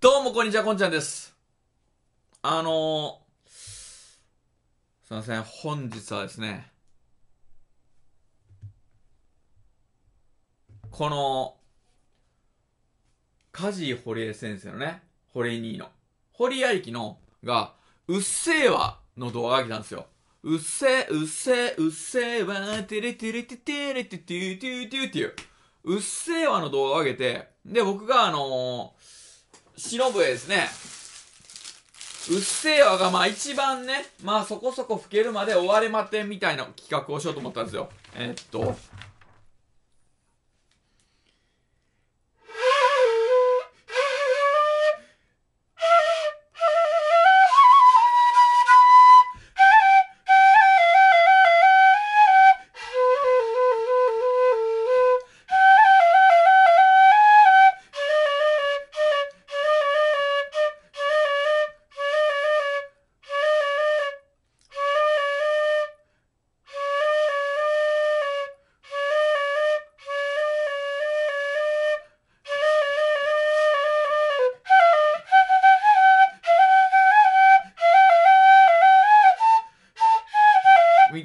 どうもこんにちは、こんちゃんです。あのー、すいません、本日はですね、この、梶堀江先生のね、堀江兄の、堀江ありきの、が、うっせぇわの動画が来たんですよ。うっせぇ、うっせぇ、うっせぇわ、てれてれててれてててててってていう、うっせぇわの動画を上げて、で、僕があのー、しのぶえですね。うっせぇわがまあ一番ね、まあそこそこ吹けるまで終われまてみたいな企画をしようと思ったんですよ。えーっと、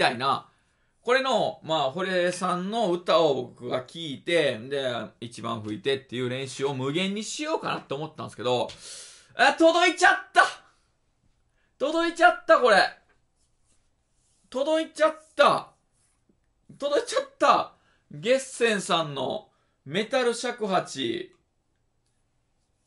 たいな、これの、まあ、堀江さんの歌を僕が聴いて、で、一番吹いてっていう練習を無限にしようかなって思ったんですけど、あ、届いちゃった！届いちゃった、これ。届いちゃった。届いちゃった。ゲッセンさんのメタル尺八。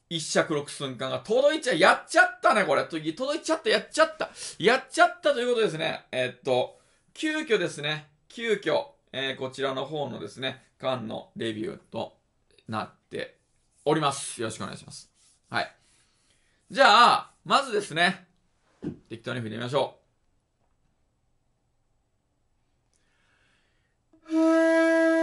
一尺六寸間が。届いちゃ、やっちゃったね、これ。届いちゃった、やっちゃった。やっちゃったということですね。えっと、急遽ですね、急遽、えーこちらの方のですね、缶のレビューとなっております。よろしくお願いします。はい。じゃあ、まずですね、適当に振ってみましょう。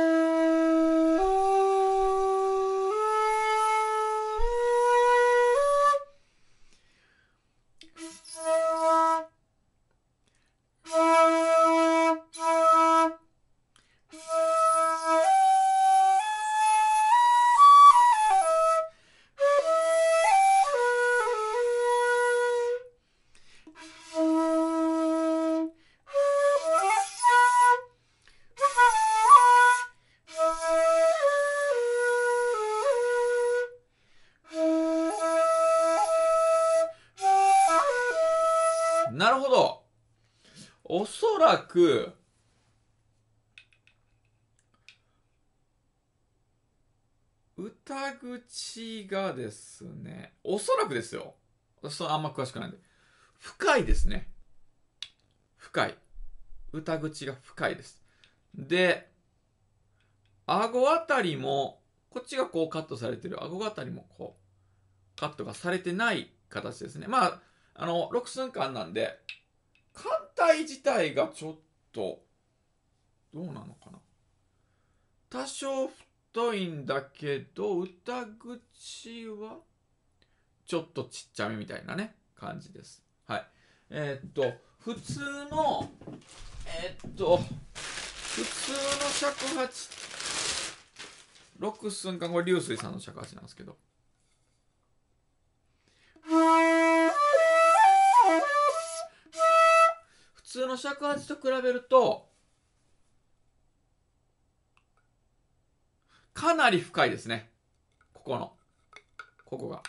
るほど。おそらく、歌口がですね、おそらくですよ。私あんま詳しくないんで。深いですね。深い。歌口が深いです。で、顎あたりも、こっちがこうカットされてる顎あたりもこう、カットがされてない形ですね。まあ、あの、6寸間なんで、艦隊自体がちょっと、どうなのかな。多少太いんだけど、歌口は、ちょっとちっちゃめみたいなね、感じです。はい。えーっと、普通の、えーっと、普通の尺八、6寸間、これ流水さんの尺八なんですけど、通の尺八と比べると、かなり深いですね。ここの。ここが。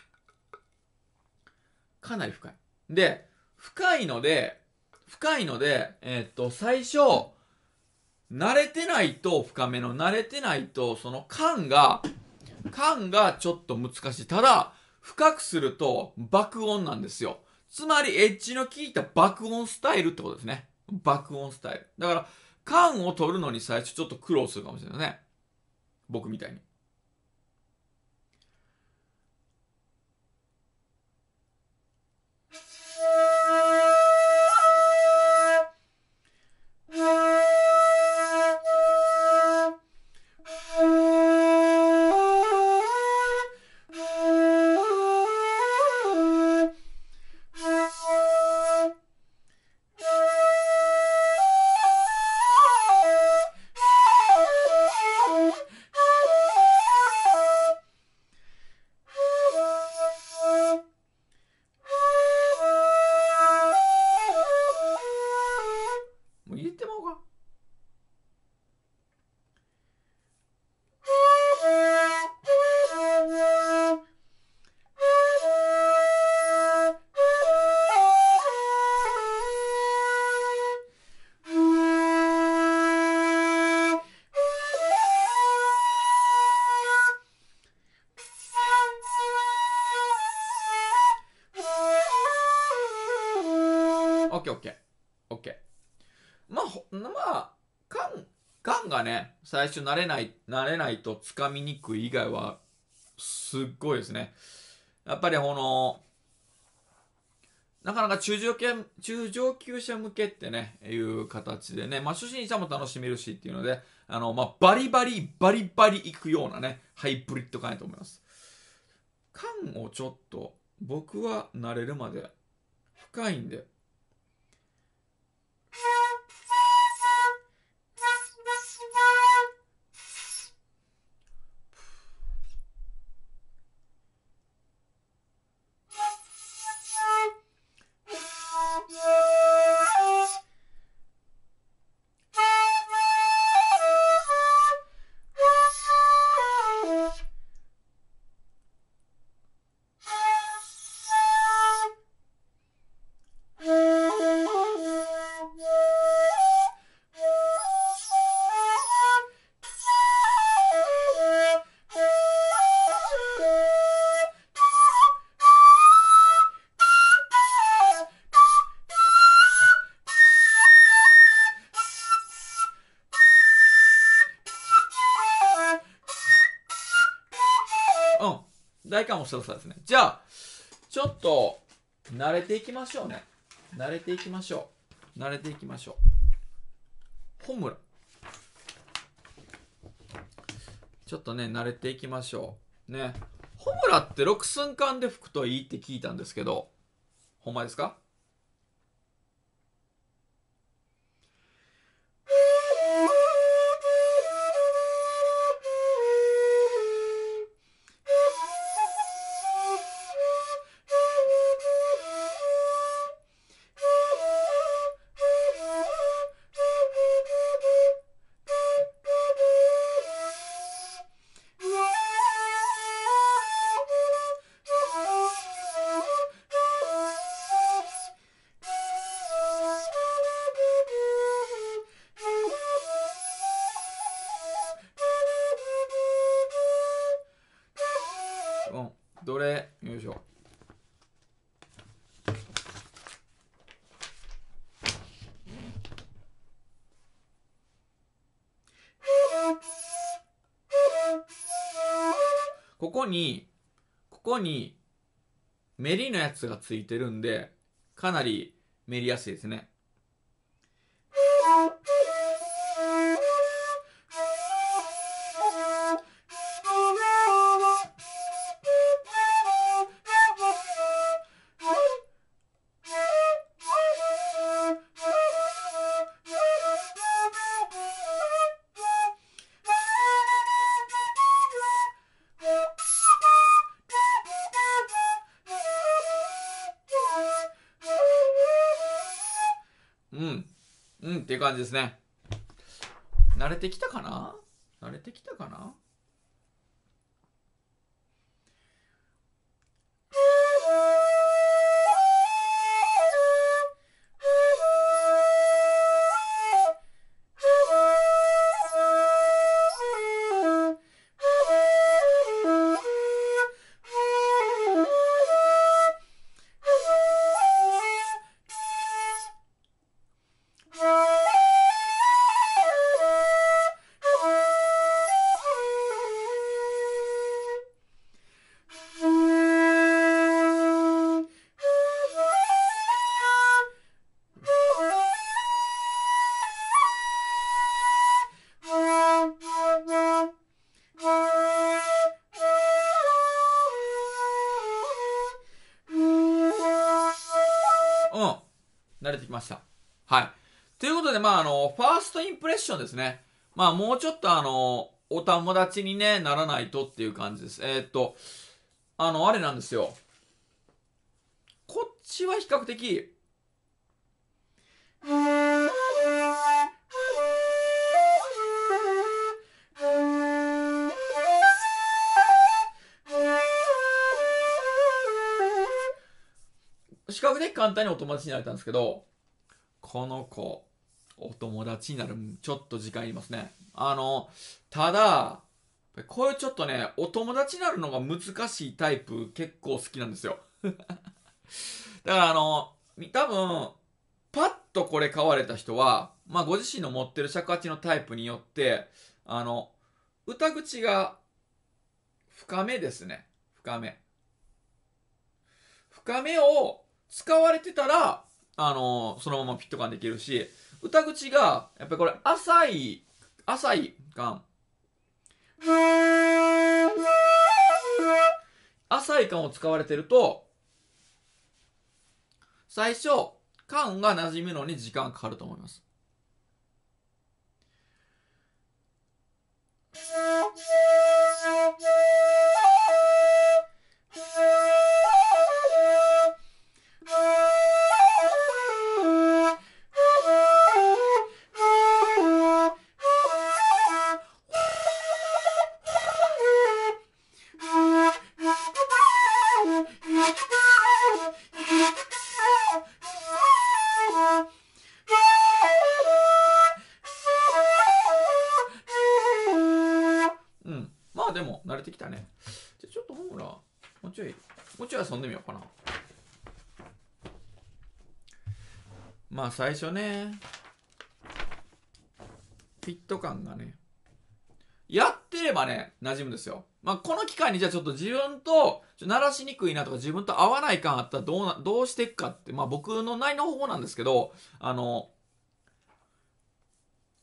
かなり深い。で、深いので、深いので、えーっと、最初、慣れてないと深めの、慣れてないと、その感が、感がちょっと難しい。ただ、深くすると爆音なんですよ。つまり、エッジの効いた爆音スタイルってことですね。爆音スタイル。だから、缶を取るのに最初ちょっと苦労するかもしれないね。僕みたいに。ケーオッケー。オッケー。まあ、まあ、ガン、ガンがね、最初慣れない、慣れないと掴みにくい以外は、すっごいですね。やっぱりこの、なかなか中上級中上級者向けってね、いう形でね、まあ初心者も楽しめるしっていうので、あの、まあバリバリ、バリバリいくようなね、ハイブリッド感やと思います。缶をちょっと、僕は慣れるまで深いんで、大感もしたさですね。じゃあ、ちょっと、慣れていきましょうね。慣れていきましょう。慣れていきましょう。ホムラ。ちょっとね、慣れていきましょう。ね。ホムラって6寸間で吹くといいって聞いたんですけど、ほんまですか？どれ、よいしょ。ここに、ここに、メリのやつがついてるんで、かなりメリやすいですね。っていう感じですね。慣れてきたかな？れてきました。はい。ということで、まあ、あの、ファーストインプレッションですね。まあ、もうちょっとあの、お友達にね、ならないとっていう感じです。えーっと、あの、あれなんですよ。こっちは比較的、比較的簡単にお友達になれたんですけど、この子、お友達になる、ちょっと時間いりますね。あの、ただ、こういうちょっとね、お友達になるのが難しいタイプ結構好きなんですよ。だからあの、多分、パッとこれ買われた人は、まあご自身の持ってる尺八のタイプによって、あの、歌口が深めですね。深め。深めを使われてたら、あの、そのままピット感できるし、歌口が、やっぱりこれ浅い、浅い感。浅い感を使われてると、最初、感が馴染むのに時間かかると思います。たね。じゃちょっとほら、もうちょい、もうちょい遊んでみようかな。まあ最初ね、フィット感がね、やってればね、馴染むんですよ。まあこの機会にじゃあちょっと自分と、鳴らしにくいなとか自分と合わない感あったらどうな、どうしていくかって、まあ僕の内の方法なんですけど、あの、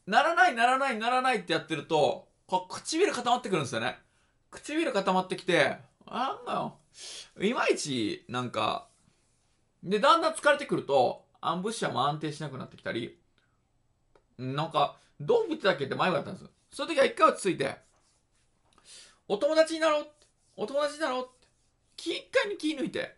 ならないならないならないってやってると、こう唇固まってくるんですよね。唇固まってきて、あんないまいち、なんか、で、だんだん疲れてくると、アンブッシャーも安定しなくなってきたり、なんか、どう振ってたっけって迷子だったんです。そういう時は一回落ち着いて、お友達になろうって、お友達になろうって、気一回に気抜いて、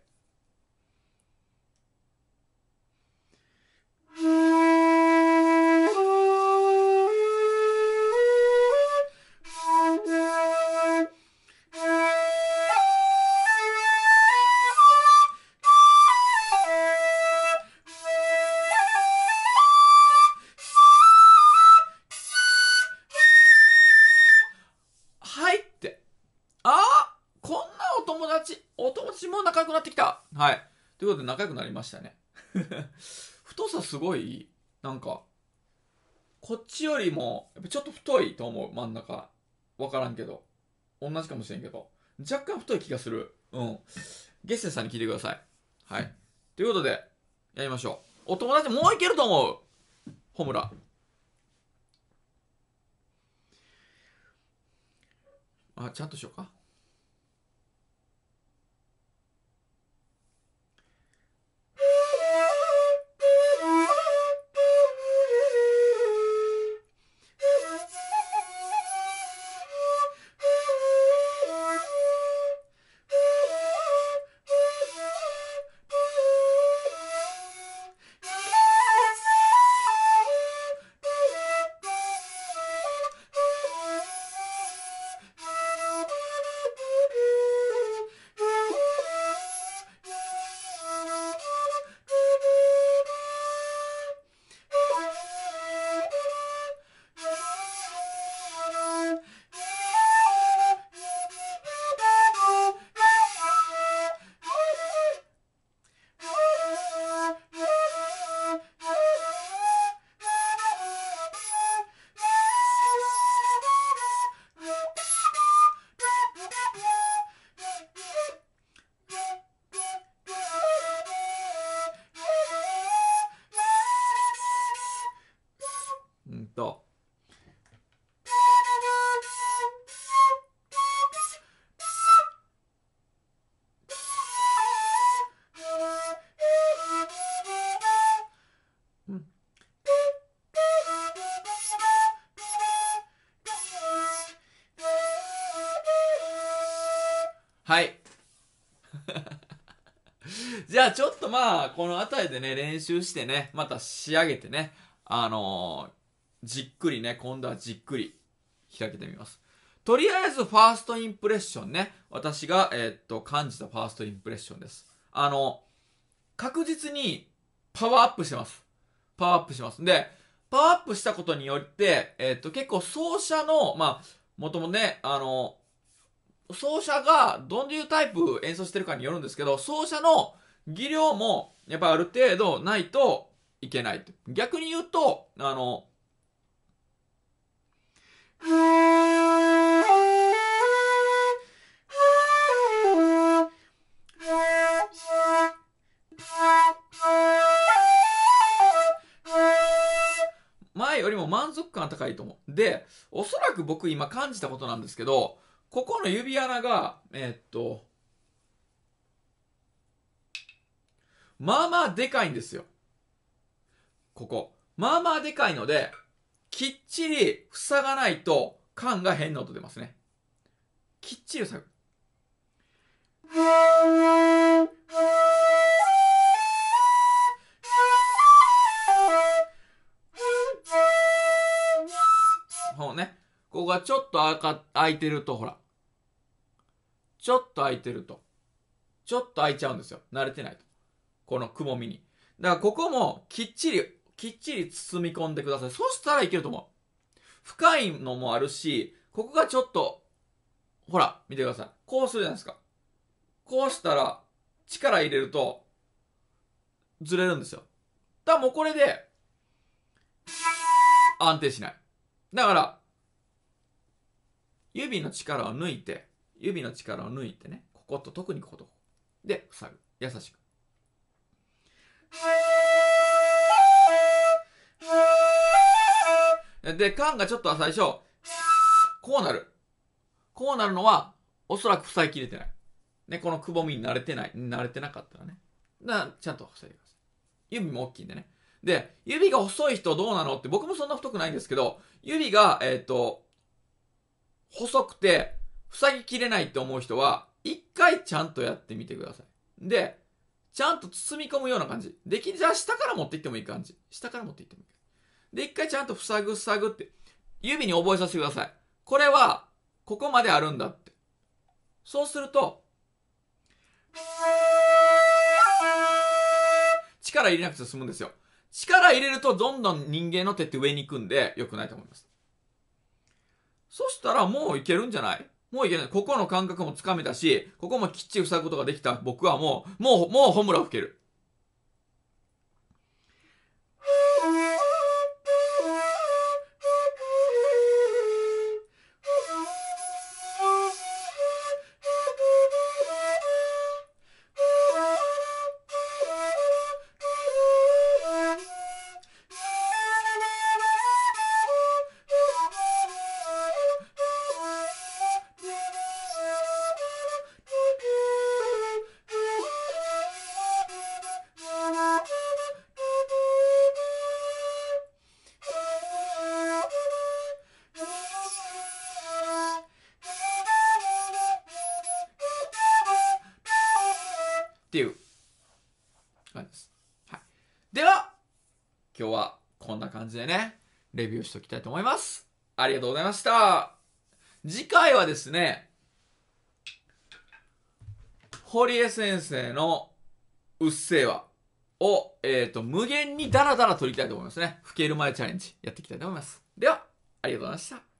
ことで仲良くなりましたね。太さすごい、なんか、こっちよりも、やっぱちょっと太いと思う、真ん中。わからんけど。同じかもしれんけど。若干太い気がする。うん。ゲッセンさんに聞いてください。はい。ということで、やりましょう。お友達もういけると思う。ホムラ。あ、ちゃんとしようか。じゃあちょっとまあ、この辺りでね、練習してね、また仕上げてね、あのーじっくりね、今度はじっくり開けてみます。とりあえずファーストインプレッションね。私が、えーっと、感じたファーストインプレッションです。あの、確実にパワーアップしてます。パワーアップします。で、パワーアップしたことによって、えーっと、結構奏者の、まあ、もともね、あの、奏者がどういうタイプ演奏してるかによるんですけど、奏者の技量もやっぱある程度ないと、いけない。逆に言うと、あの、前よりも満足感高いと思う。で、おそらく僕今感じたことなんですけど、ここの指穴が、えーっと、まあまあでかいんですよ。ここ。まあまあでかいので、きっちり塞がないと缶が変な音出ますね。きっちり塞ぐ。ほうね。ここがちょっと開か開いてると、ほら。ちょっと開いてると。ちょっと開いちゃうんですよ。慣れてないと。このくぼみに。だからここもきっちり、きっちり包み込んでください。そしたらいけると思う。深いのもあるし、ここがちょっと、ほら、見てください。こうするじゃないですか。こうしたら、力入れると、ずれるんですよ。だからもうこれで、安定しない。だから、指の力を抜いて、指の力を抜いてね、ここと、特にこことここ。で、塞ぐ。優しく。で、缶がちょっと最初、こうなる。こうなるのは、おそらく塞ぎきれてない。ね、このくぼみに慣れてない。慣れてなかったらね。だから、ちゃんと塞いでください。指も大きいんでね。で、指が細い人どうなのって、僕もそんな太くないんですけど、指が、えっ、と、細くて、塞ぎきれないって思う人は、一回ちゃんとやってみてください。で、ちゃんと包み込むような感じ。できじゃあ下から持っていってもいい感じ。下から持っていってもいい。で、一回ちゃんと塞ぐ塞ぐって、指に覚えさせてください。これは、ここまであるんだって。そうすると、力入れなくて済むんですよ。力入れるとどんどん人間の手って上に行くんで良くないと思います。そしたらもういけるんじゃない？もういけない。ここの感覚もつかめたし、ここもきっちり塞ぐことができた僕はもう、もう、もうホムラ吹ける。っていう感じです。はい。では、今日はこんな感じでね、レビューしておきたいと思います。ありがとうございました。次回はですね、堀江先生のうっせぇわを、えっ、と、無限にダラダラ撮りたいと思いますね。吹ける前チャレンジやっていきたいと思います。では、ありがとうございました。